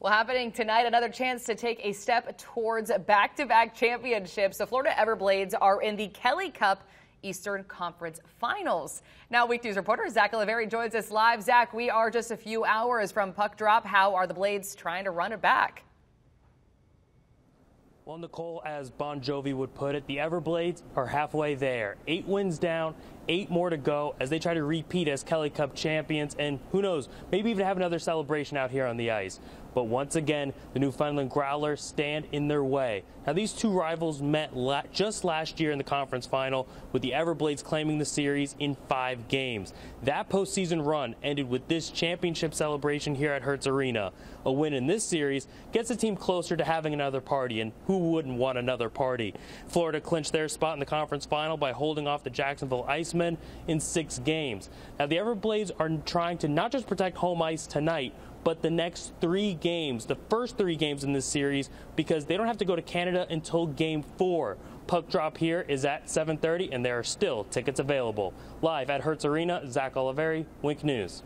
Well, happening tonight, another chance to take a step towards back to back championships. The Florida Everblades are in the Kelly Cup Eastern Conference Finals. Now, Wink News reporter Zach Oliveri joins us live. Zach, we are just a few hours from puck drop. How are the Blades trying to run it back? Well, Nicole, as Bon Jovi would put it, the Everblades are halfway there. Eight wins down, eight more to go as they try to repeat as Kelly Cup champions, and who knows, maybe even have another celebration out here on the ice. But once again, the Newfoundland Growlers stand in their way. Now, these two rivals met la just last year in the conference final, with the Everblades claiming the series in five games. That postseason run ended with this championship celebration here at Hertz Arena. A win in this series gets the team closer to having another party, and who wouldn't want another party? Florida clinched their spot in the conference final by holding off the Jacksonville Icemen in six games. Now, the Everblades are trying to not just protect home ice tonight, but the next three games, the first three games in this series, because they don't have to go to Canada until game four. Puck drop here is at 7.30, and there are still tickets available. Live at Hertz Arena, Zach Oliveri, Wink News.